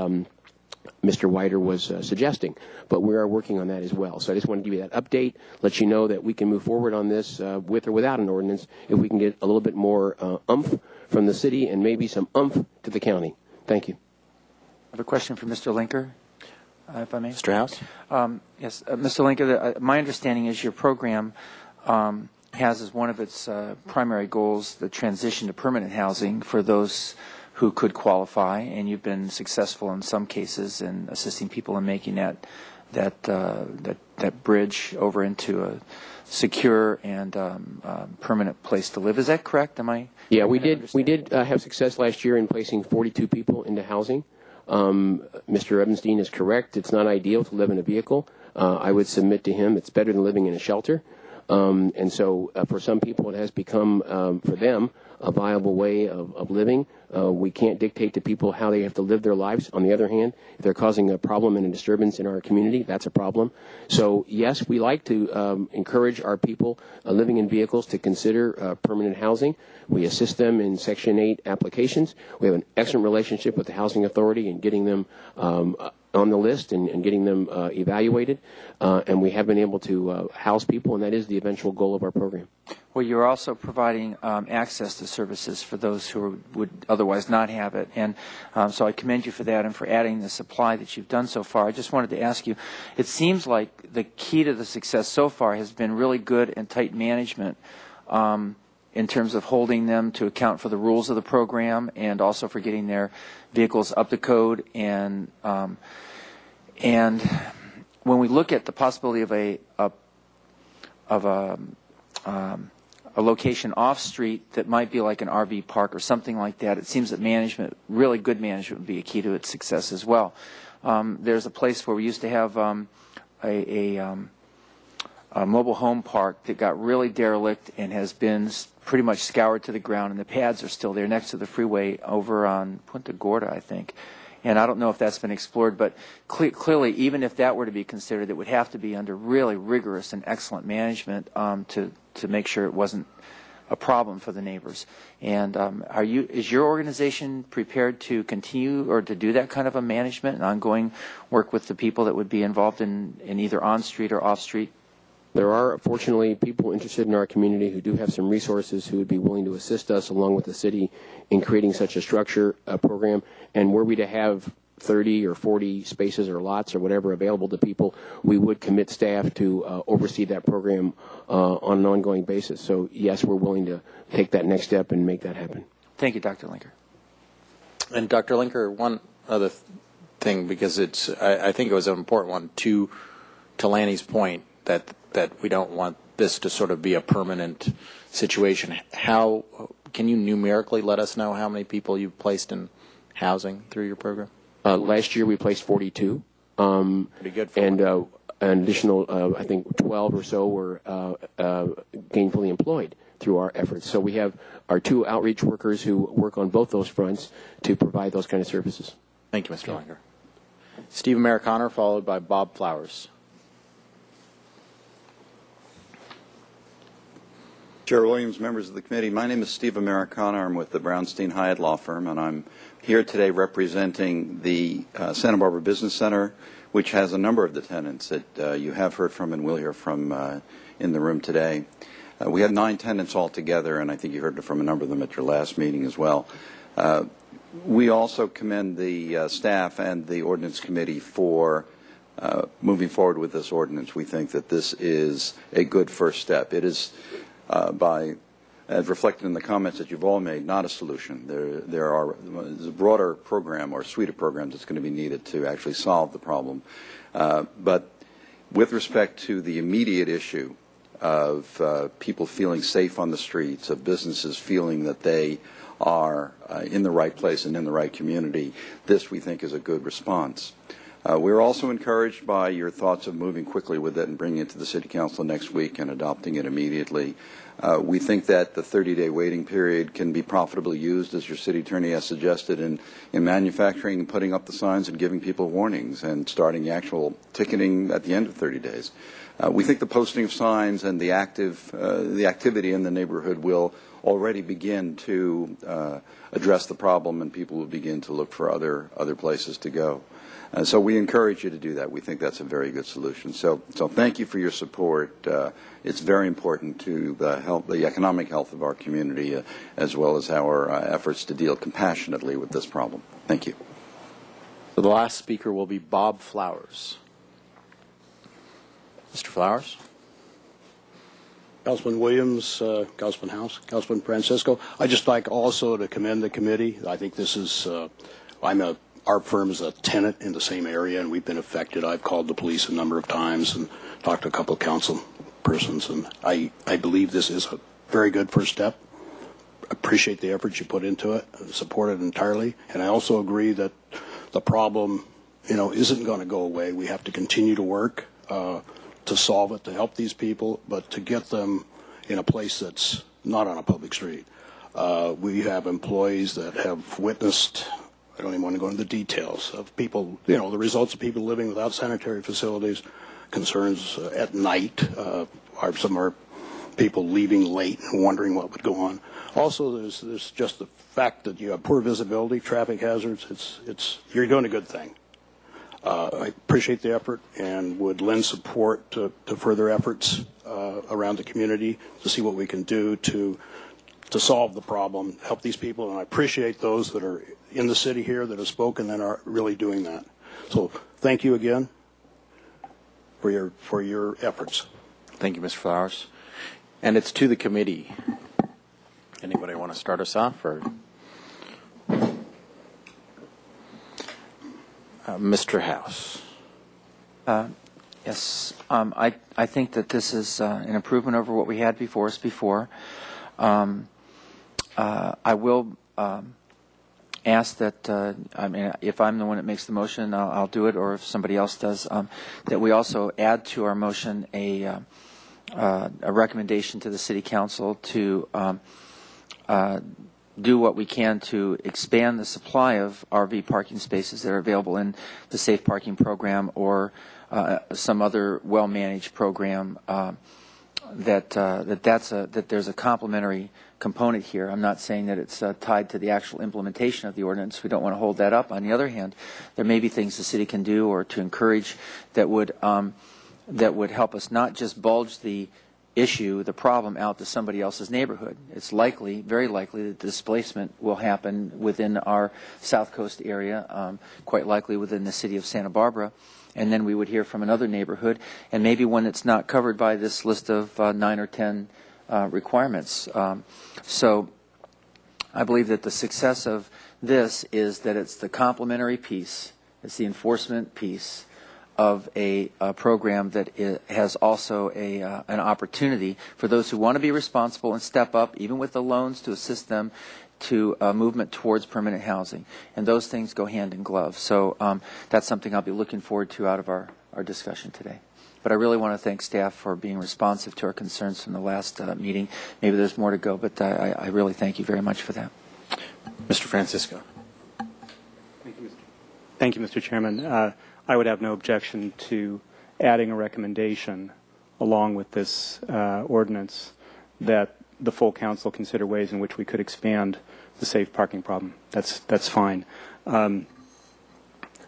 Mr. Whiter was uh, suggesting. But we are working on that as well. So I just want to give you that update, let you know that we can move forward on this uh, with or without an ordinance if we can get a little bit more uh, umph from the city and maybe some umph to the county. Thank you. I have a question for Mr. Linker, uh, if I may. Mr. House? Um, yes, uh, Mr. Linker, the, uh, my understanding is your program um, has as one of its uh, primary goals the transition to permanent housing for those who could qualify, and you've been successful in some cases in assisting people in making that that uh, that that bridge over into a secure and um, um, permanent place to live. Is that correct? Am I? Yeah, we did. We did uh, have success last year in placing 42 people into housing. Um, Mr. Ebenstein is correct. It's not ideal to live in a vehicle. Uh, I would submit to him it's better than living in a shelter. Um, and so, uh, for some people, it has become um, for them a viable way of, of living. Uh, we can't dictate to people how they have to live their lives. On the other hand, if they're causing a problem and a disturbance in our community, that's a problem. So, yes, we like to um, encourage our people uh, living in vehicles to consider uh, permanent housing. We assist them in Section 8 applications. We have an excellent relationship with the Housing Authority in getting them um, on the list and, and getting them uh, evaluated. Uh, and we have been able to uh, house people, and that is the eventual goal of our program. Well, you're also providing um, access to services for those who would otherwise not have it. And um, so I commend you for that and for adding the supply that you've done so far. I just wanted to ask you it seems like the key to the success so far has been really good and tight management. Um, in terms of holding them to account for the rules of the program and also for getting their vehicles up to code and um, and when we look at the possibility of a, a of a um, a location off street that might be like an RV park or something like that, it seems that management, really good management, would be a key to its success as well. Um, there's a place where we used to have um, a, a, um, a mobile home park that got really derelict and has been pretty much scoured to the ground, and the pads are still there next to the freeway over on Punta Gorda, I think. And I don't know if that's been explored, but cle- clearly, even if that were to be considered, it would have to be under really rigorous and excellent management um, to to make sure it wasn't a problem for the neighbors. And um, are you is your organization prepared to continue or to do that kind of a management and ongoing work with the people that would be involved in, in either on street or off street? There are, fortunately, people interested in our community who do have some resources who would be willing to assist us, along with the city, in creating such a structure uh, program. And were we to have 30 or 40 spaces or lots or whatever available to people, we would commit staff to uh, oversee that program uh, on an ongoing basis. So, yes, we're willing to take that next step and make that happen. Thank you, Dr. Linker. And Dr. Linker, one other th- thing, because it's, I, I think it was an important one, to, to Lanny's point, that, that we don't want this to sort of be a permanent situation. How, can you numerically let us know how many people you've placed in housing through your program? Uh, last year, we placed 42. Um, Pretty good and uh, an additional, uh, I think, 12 or so were uh, uh, gainfully employed through our efforts. So we have our two outreach workers who work on both those fronts to provide those kind of services. Thank you, Mr. Langer. Steve Amerikaner, followed by Bob Flowers. Chair Williams, members of the committee, my name is Steve Amerikaner. I'm with the Brownstein Hyatt Law Firm, and I'm here today representing the uh, Santa Barbara Business Center. which has a number of the tenants that uh, you have heard from and will hear from uh, in the room today. Uh, we have nine tenants altogether, and I think you heard from a number of them at your last meeting as well. Uh, we also commend the uh, staff and the ordinance committee for moving forward with this ordinance. We think that this is a good first step. It is, uh, by as reflected in the comments that you've all made, not a solution. There, there are there's a broader program or suite of programs that's going to be needed to actually solve the problem. Uh, but with respect to the immediate issue of uh, people feeling safe on the streets, of businesses feeling that they are uh, in the right place and in the right community, this we think is a good response. Uh, we're also encouraged by your thoughts of moving quickly with it and bringing it to the City Council next week and adopting it immediately. Uh, we think that the 30-day waiting period can be profitably used, as your city attorney has suggested, in, in manufacturing and putting up the signs and giving people warnings and starting the actual ticketing at the end of 30 days. Uh, we think the posting of signs and the active, uh, the activity in the neighborhood will already begin to uh, address the problem, and people will begin to look for other other places to go. Uh, so we encourage you to do that. We think that's a very good solution. So, so thank you for your support. Uh, it's very important to the health, the economic health of our community, uh, as well as our uh, efforts to deal compassionately with this problem. Thank you. So the last speaker will be Bob Flowers. Mr. Flowers? Councilman Williams, uh, Councilman House, Councilman Francisco. I just like also to commend the committee. I think this is, uh, I'm a, our firm is a tenant in the same area, and we've been affected. I've called the police a number of times and talked to a couple of council persons, and I, I believe this is a very good first step. Appreciate the effort you put into it, support it entirely, and I also agree that the problem, you know, isn't going to go away. We have to continue to work. Uh, to solve it, to help these people, but to get them in a place that's not on a public street. Uh, we have employees that have witnessed, I don't even want to go into the details, of people, you know, the results of people living without sanitary facilities, concerns uh, at night. Uh, are some are people leaving late and wondering what would go on. Also, there's, there's just the fact that you have poor visibility, traffic hazards. It's, it's, you're doing a good thing. Uh, I appreciate the effort and would lend support to, to further efforts uh, around the community to see what we can do to to solve the problem, help these people, and I appreciate those that are in the city here that have spoken and are really doing that. So thank you again for your for your efforts. Thank you, Mr. Flowers. And it's to the committee. Anybody want to start us off, or uh, Mr. House? Uh, Yes, um, I, I think that this is uh, an improvement over what we had before us before. Um, uh, I will um, ask that, uh, I mean, if I'm the one that makes the motion, I'll, I'll do it, or if somebody else does, um, that we also add to our motion a, uh, uh, a recommendation to the City Council to um, uh, do what we can to expand the supply of RV parking spaces that are available in the safe parking program or uh, some other well-managed program. Uh, that that that's a that there's a complementary component here. I'm not saying that it's uh, tied to the actual implementation of the ordinance. We don't want to hold that up. On the other hand, there may be things the city can do or to encourage that would um, that would help us not just bulge the issue, the problem out to somebody else's neighborhood. It's likely, very likely, that displacement will happen within our South Coast area, um, quite likely within the city of Santa Barbara. And then we would hear from another neighborhood, and maybe one that's not covered by this list of uh, nine or ten uh, requirements. Um, so I believe that the success of this is that it's the complementary piece, it's the enforcement piece, of a, a program that has also a, uh, an opportunity for those who want to be responsible and step up, even with the loans, to assist them to uh, movement towards permanent housing. And those things go hand in glove. So um, that's something I'll be looking forward to out of our, our discussion today. But I really want to thank staff for being responsive to our concerns from the last uh, meeting. Maybe there's more to go, but I, I really thank you very much for that. Mr. Francisco. Thank you, Mr. Chairman. Uh, I would have no objection to adding a recommendation along with this uh, ordinance that the full council consider ways in which we could expand the safe parking problem. That's that's fine. Um,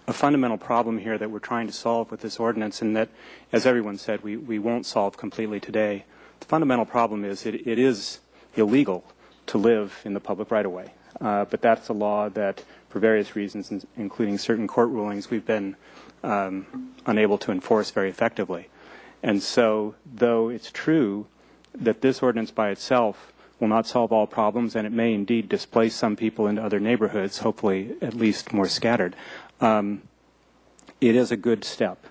a fundamental problem here that we're trying to solve with this ordinance, and that, as everyone said, we, we won't solve completely today. The fundamental problem is it, it is illegal to live in the public right of way. Uh, but that's a law that, for various reasons, including certain court rulings, we've been um, unable to enforce very effectively. And so, though it's true that this ordinance by itself will not solve all problems, and it may indeed displace some people into other neighborhoods, hopefully at least more scattered, um, it is a good step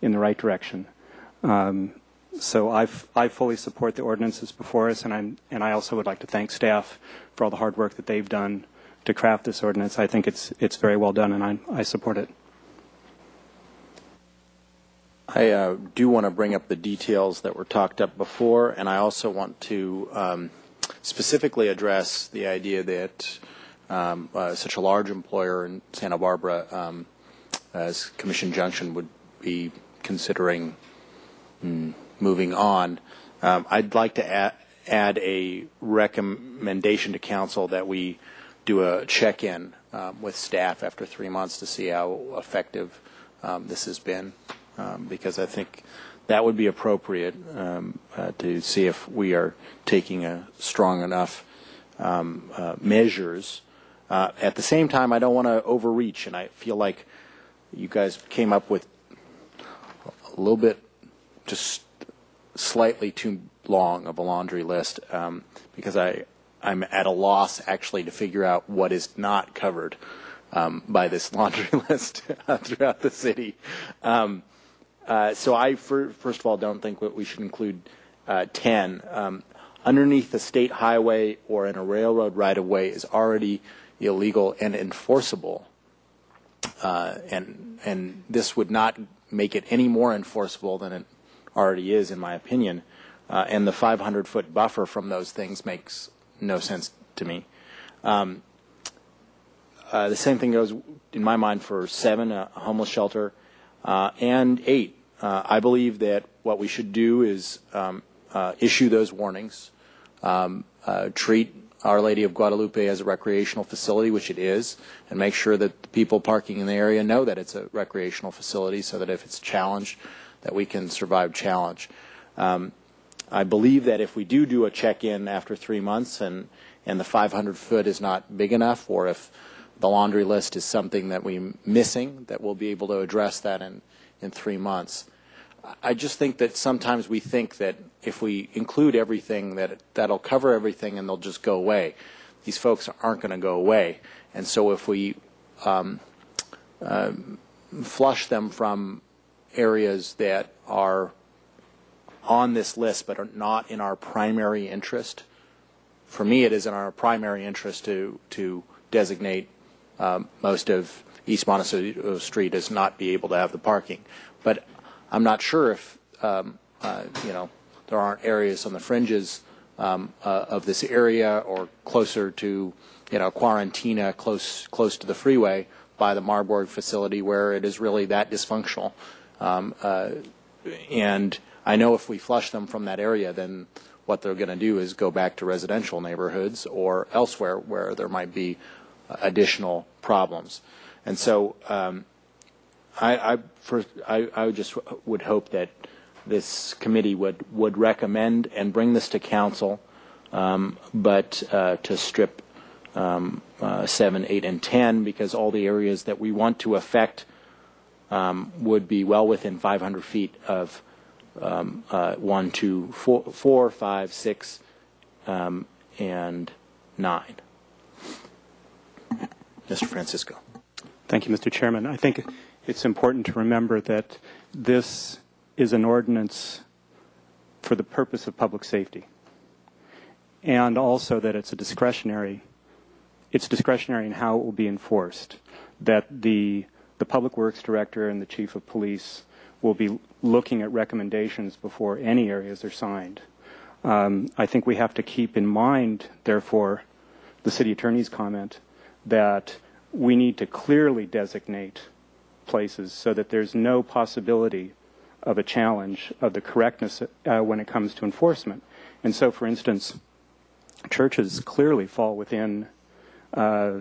in the right direction. Um, so I, I fully support the ordinances before us, and, I'm, and I also would like to thank staff for all the hard work that they've done to craft this ordinance. I think it's, it's very well done, and I, I support it. I uh, do want to bring up the details that were talked up before, and I also want to um, specifically address the idea that um, uh, such a large employer in Santa Barbara um, as Commission Junction would be considering mm, moving on. Um, I'd like to add, add a recommendation to council that we do a check-in um, with staff after three months to see how effective um, this has been, um, because I think that would be appropriate um, uh, to see if we are taking a strong enough um, uh, measures. Uh, at the same time, I don't want to overreach, and I feel like you guys came up with a little bit just slightly too long of a laundry list um, because I I'm at a loss actually to figure out what is not covered um, by this laundry list throughout the city. Um, uh, so I fir- first of all don't think that we should include uh, 10 um, underneath a state highway or in a railroad right of way is already illegal and enforceable. Uh, and and this would not make it any more enforceable than it already is, in my opinion. Uh, and the 500 foot buffer from those things makes no sense to me. Um, uh, the same thing goes, in my mind, for seven, a homeless shelter, uh, and eight. Uh, I believe that what we should do is um, uh, issue those warnings, um, treat Our Lady of Guadalupe as a recreational facility, which it is, and make sure that the people parking in the area know that it's a recreational facility so that if it's challenged, that we can survive challenge. Um, I believe that if we do do a check-in after three months and, and the 500 foot is not big enough, or if the laundry list is something that we're missing, that we'll be able to address that in, in three months. I just think that sometimes we think that if we include everything, that that'll cover everything and they'll just go away. These folks aren't going to go away. And so if we um, uh, flush them from areas that are on this list but are not in our primary interest. For me, it is in our primary interest to to designate um, most of East Montecito Street as not be able to have the parking. But I'm not sure if um, uh, you know there aren't areas on the fringes um, uh, of this area or closer to you know Quarantina, close close to the freeway by the MarBorg facility where it is really that dysfunctional. Um, uh, and I know if we flush them from that area, then what they're going to do is go back to residential neighborhoods or elsewhere where there might be additional problems. And so um, I, I, first, I, I just would hope that this committee would, would recommend and bring this to council, um, but uh, to strip um, uh, 7, 8, and 10 because all the areas that we want to affect um, would be well within 500 feet of um, uh, 1, 2, 4, 4 5, 6, um, and 9. Mr. Francisco. Thank you, Mr. Chairman. I think it's important to remember that this is an ordinance for the purpose of public safety, and also that it's a discretionary. It's discretionary in how it will be enforced. That the the public works director and the chief of police will be looking at recommendations before any areas are signed. Um, I think we have to keep in mind, therefore, the city attorney's comment that we need to clearly designate places so that there's no possibility of a challenge of the correctness uh, when it comes to enforcement. And so, for instance, churches clearly fall within uh,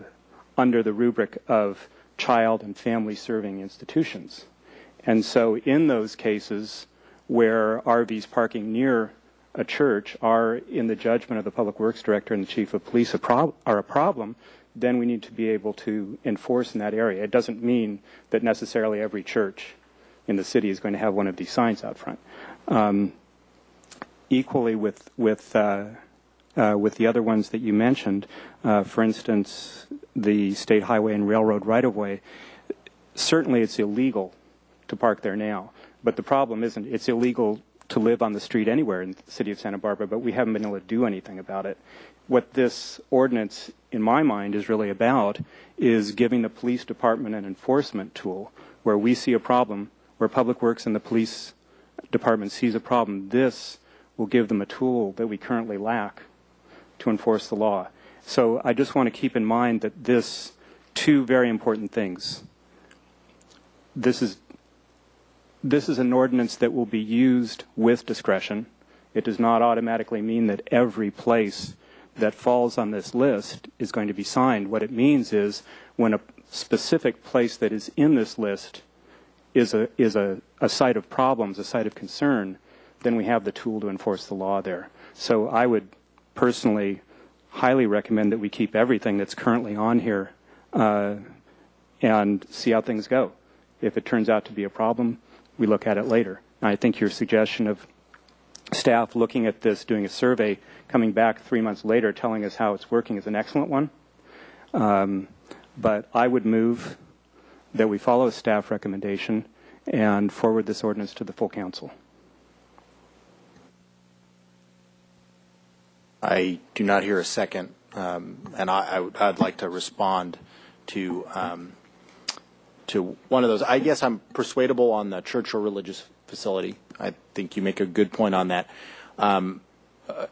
under the rubric of child and family serving institutions. And so in those cases where RVs parking near a church are, in the judgment of the public works director and the chief of police, a are a problem, then we need to be able to enforce in that area. It doesn't mean that necessarily every church in the city is going to have one of these signs out front. Um, equally with with uh, uh, with the other ones that you mentioned, uh, for instance, the state highway and railroad right of way. Certainly, it's illegal to park there now, but the problem isn't it's illegal to live on the street anywhere in the city of Santa Barbara, but we haven't been able to do anything about it. What this ordinance, in my mind, is really about is giving the police department an enforcement tool where we see a problem, where Public Works and the police department sees a problem. This will give them a tool that we currently lack to enforce the law. So I just want to keep in mind that this, two very important things. This is this is an ordinance that will be used with discretion. It does not automatically mean that every place that falls on this list is going to be signed. What it means is when a specific place that is in this list is a is a, a site of problems, a site of concern, then we have the tool to enforce the law there. So I would personally highly recommend that we keep everything that's currently on here uh, and see how things go. If it turns out to be a problem, we look at it later. And I think your suggestion of staff looking at this, doing a survey, coming back three months later, telling us how it's working is an excellent one. Um, but I would move that we follow a staff recommendation and forward this ordinance to the full council. I do not hear a second, um, and I, I would, I'd like to respond to um, to one of those. I guess I'm persuadable on the church or religious facility. I think you make a good point on that. Um, uh,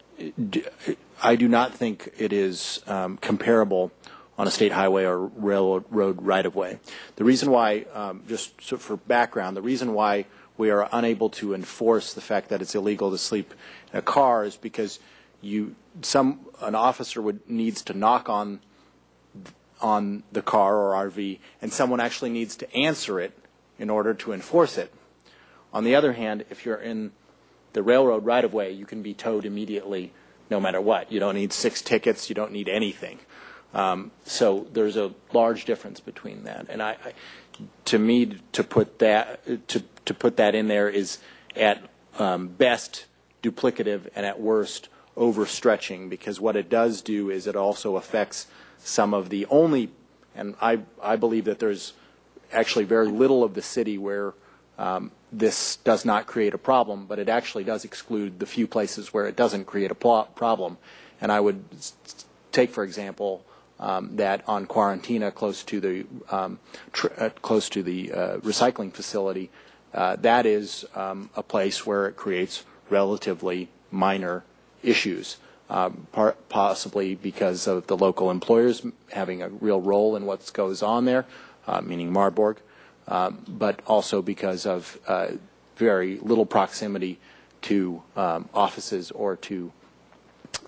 do not think it is um, comparable on a state highway or railroad road right of way. The reason why, um, just so for background, the reason why we are unable to enforce the fact that it's illegal to sleep in a car is because you some an officer would needs to knock on on the car or RV, and someone actually needs to answer it in order to enforce it. On the other hand, if you're in the railroad right of way, you can be towed immediately no matter what. You don't need six tickets, you don't need anything. Um, so there's a large difference between that. And I, I to me, to put that to to put that in there is at um, best duplicative and at worst overstretching because what it does do is it also affects some of the only, and I, I believe that there's actually very little of the city where um, this does not create a problem, but it actually does exclude the few places where it doesn't create a problem. And I would take, for example, um, that on Quarantina, close to the um, uh, close to the uh, recycling facility, uh, that is um, a place where it creates relatively minor issues, um, possibly because of the local employers having a real role in what goes on there, uh, meaning MarBorg, um, but also because of uh, very little proximity to um, offices or to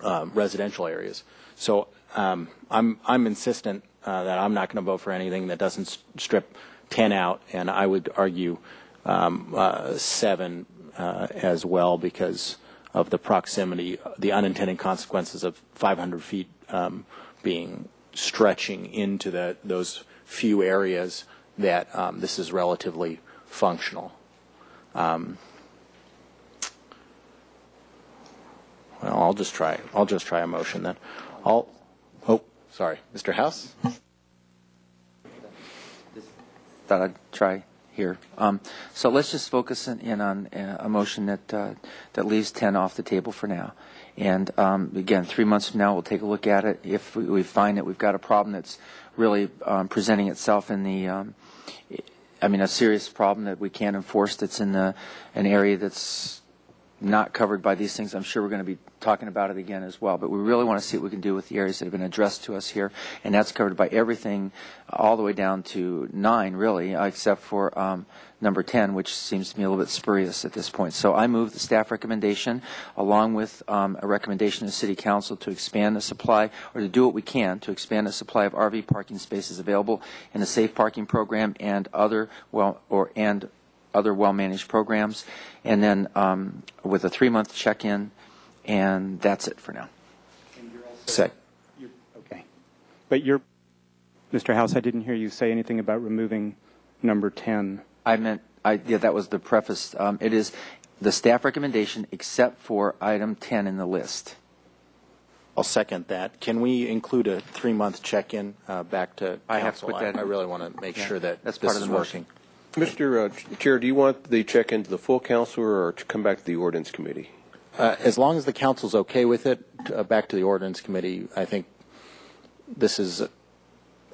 um, residential areas. So um, I'm I'm insistent uh, that I'm not going to vote for anything that doesn't strip 10 out, and I would argue um, uh, seven uh, as well because of the proximity, the unintended consequences of 500 feet being stretching into the, those few areas that um, this is relatively functional. Um, well, I'll just try. I'll just try a motion then. I'll. Oh, sorry, Mr. House. Thought I'd try here. Um, so let's just focus in, in on uh, a motion that uh, that leaves 10 off the table for now. And um, again, three months from now, we'll take a look at it. If we, we find that we've got a problem that's really um, presenting itself in the, um, I mean, a serious problem that we can't enforce that's in the, an area that's not covered by these things, I'm sure we're going to be talking about it again as well. But we really want to see what we can do with the areas that have been addressed to us here, and that's covered by everything all the way down to nine, really, except for um, number 10, which seems to me a little bit spurious at this point. So I move the staff recommendation, along with um, a recommendation to the City Council to expand the supply, or to do what we can to expand the supply of RV parking spaces available in the safe parking program and other well or and other well-managed programs, and then um, with a three-month check-in, and that's it for now. Sec. Okay. But you're, Mr. House, I didn't hear you say anything about removing number 10. I meant, I, yeah, that was the preface. Um, it is the staff recommendation except for item 10 in the list. I'll second that. Can we include a three-month check-in uh, back to I have to put that I in. really want to make Yeah, sure that that's this part of is the motion. working. Mr. uh, Chair, do you want the check into the full council or to come back to the ordinance committee? Uh, As long as the council's okay with it, uh, back to the ordinance committee, I think this is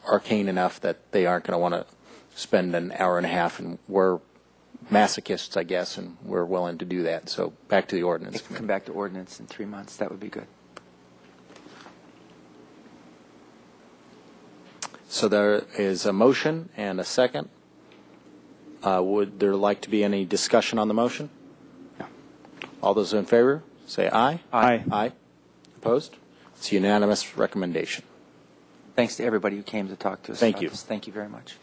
arcane enough that they aren't going to want to spend an hour and a half, and we're masochists, I guess, and we're willing to do that. So back to the ordinance It can come back to ordinance in three months. That would be good. So there is a motion and a second. Uh, Would there like to be any discussion on the motion? All those in favor, say aye. Aye. Aye. Opposed? It's a unanimous recommendation. Thanks to everybody who came to talk to us Thank about you. this. Thank you very much.